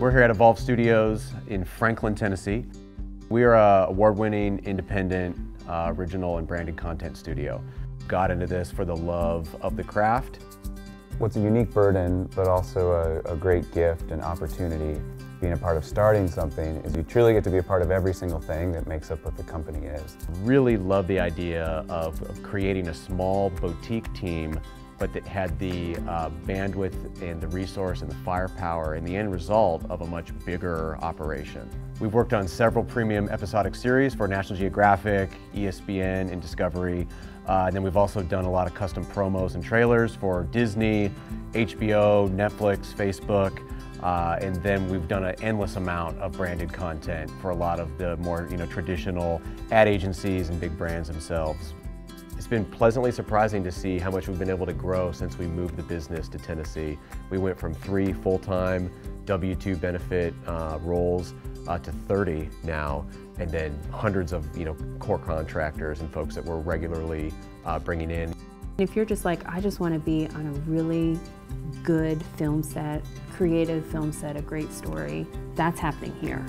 We're here at Evolve Studios in Franklin, Tennessee. We are a award-winning, independent, uh, original and branded content studio. Got into this for the love of the craft. What's a unique burden, but also a, a great gift and opportunity being a part of starting something is you truly get to be a part of every single thing that makes up what the company is. Really love the idea of, of creating a small boutique team but that had the uh, bandwidth and the resource and the firepower and the end result of a much bigger operation. We've worked on several premium episodic series for National Geographic, ESPN, and Discovery. Uh, and then we've also done a lot of custom promos and trailers for Disney, HBO, Netflix, Facebook. Uh, and then we've done an endless amount of branded content for a lot of the more you know, traditional ad agencies and big brands themselves. It's been pleasantly surprising to see how much we've been able to grow since we moved the business to Tennessee. We went from three full-time W-2 benefit uh, roles uh, to 30 now, and then hundreds of you know core contractors and folks that we're regularly uh, bringing in. If you're just like, I just want to be on a really good film set, creative film set, a great story, that's happening here.